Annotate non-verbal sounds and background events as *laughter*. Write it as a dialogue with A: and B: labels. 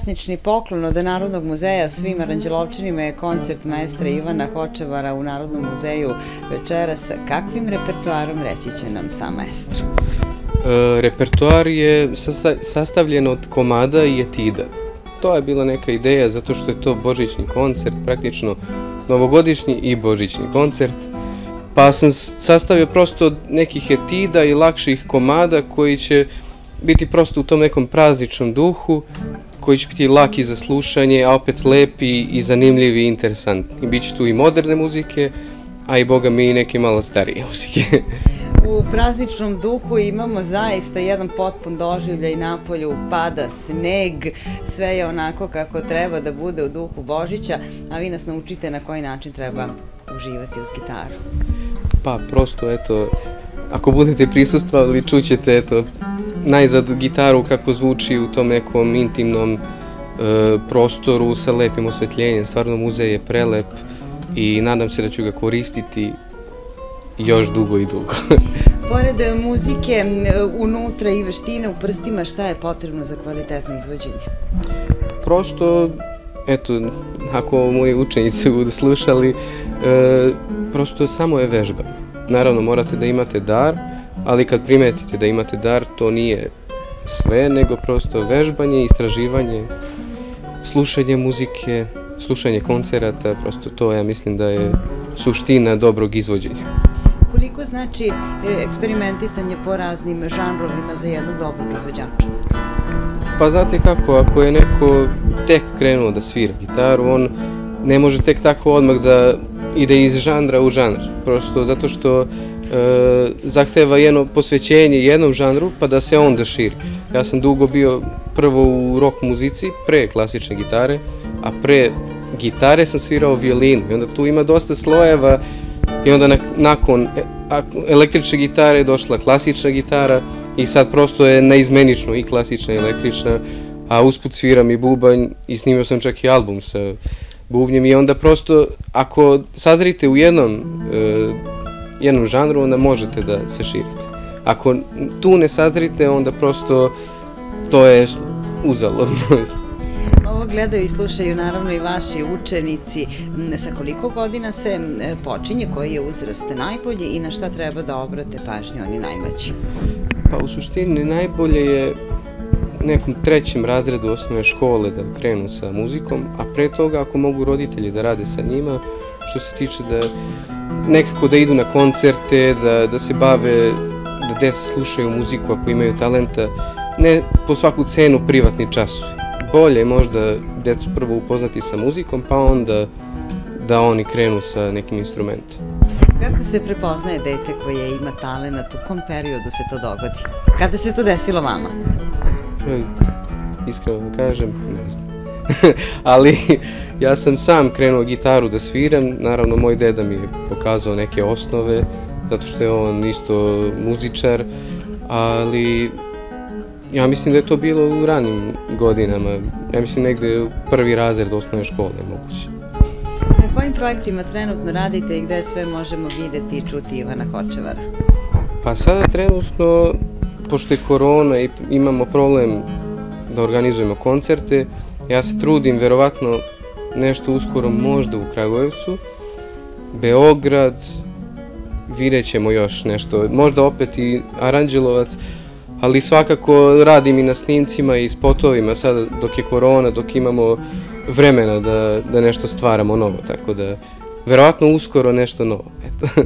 A: Prasnični poklon od Narodnog muzeja svim aranđelovčinima je koncert maestra Ivana Hočevara u Narodnom muzeju večeras. Kakvim repertoarom reći će nam sam maestro?
B: E, repertoar je sastavljen od komada i etida. To je bila neka ideja zato što je to božićni koncert, praktično novogodišnji i božićni koncert. Pa sam sastavio prosto od nekih etida i lakših komada koji će biti prosto u tom nekom prazničnom duhu, koji će biti laki za slušanje, a opet lepi i zanimljivi i interesantni. Biće tu i moderne muzike, a i boga mi i neke malo starije *laughs* muzike.
A: U prazničnom duhu imamo zaista jedan potpun doživljaj napolju, pada sneg, sve je onako kako treba da bude u duhu Božića, a vi nas naučite na koji način treba uživati uz gitaru.
B: Pa prosto eto, ako budete prisustvali čućete eto, najzad gitaru kako zvuči u tom nekom intimnom e, prostoru sa lepim osvetljenjem. Stvarno muzej je prelep i nadam se da ću ga koristiti još dugo i dugo. *laughs*
A: Pored muzike, unutra i veštine u prstima, šta je potrebno za kvalitetno izvođenje?
B: Prosto, eto, ako moji učenici *laughs* budu slušali, e, prosto samo je vežba. Naravno, morate da imate dar, ali kad primetite da imate dar, to nije sve, nego prosto vežbanje, istraživanje, slušanje muzike, slušanje koncerata, prosto to ja mislim da je suština dobrog izvođenja.
A: Koliko znači e, eksperimentisanje po raznim žanrovima za jednog dobrog izvođača?
B: Pa znate kako, ako je neko tek krenuo da svira gitaru, on ne može tek tako odmah da ide iz žanra u žanr, prosto zato što zahteva jedno posvećenje jednom žanru pa da se onda širi. Ja sam dugo bio prvo u rock muzici, pre klasične gitare, a pre gitare sam svirao violinu i onda tu ima dosta slojeva i onda nakon e, električne gitare je došla klasična gitara i sad prosto je neizmenično i klasična i električna, a usput sviram i bubanj i snimio sam čak i album sa bubnjem i onda prosto ako sazrite u jednom e, jednom žanru, onda možete da se širite. Ako tu ne sazrite, onda prosto to je uzalodno. *laughs*
A: Ovo gledaju i slušaju naravno i vaši učenici. Sa koliko godina se počinje, koji je uzrast najbolji i na šta treba da obrate pažnju oni najmlađi?
B: Pa u suštini najbolje je nekom trećem razredu osnovne škole da krenu sa muzikom, a pre toga ako mogu roditelji da rade sa njima, što se tiče da nekako da idu na koncerte, da, da se bave, da deca slušaju muziku ako imaju talenta, ne po svaku cenu privatni časovi. Bolje možda decu prvo upoznati sa muzikom, pa onda da oni krenu sa nekim instrumentom.
A: Kako se prepoznaje dete koje ima talent, u kom periodu se to dogodi? Kada se to desilo vama?
B: Iskreno da kažem, ne znam. *laughs* Ali ja sam sam krenuo gitaru da sviram, naravno moj deda mi je pokazao neke osnove, zato što je on isto muzičar, ali ja mislim da je to bilo u ranim godinama, ja mislim negde prvi razred osnovne škole moguće.
A: Na kojim projektima trenutno radite i gde sve možemo videti i čuti Ivana Hočevara?
B: Pa sada trenutno, pošto je korona i imamo problem da organizujemo koncerte, ja se trudim, verovatno nešto uskoro možda u Kragujevcu, Beograd, vidjet ćemo još nešto, možda opet i Aranđelovac, ali svakako radim i na snimcima i spotovima sada dok je korona, dok imamo vremena da, da nešto stvaramo novo, tako da verovatno uskoro nešto novo. Eto.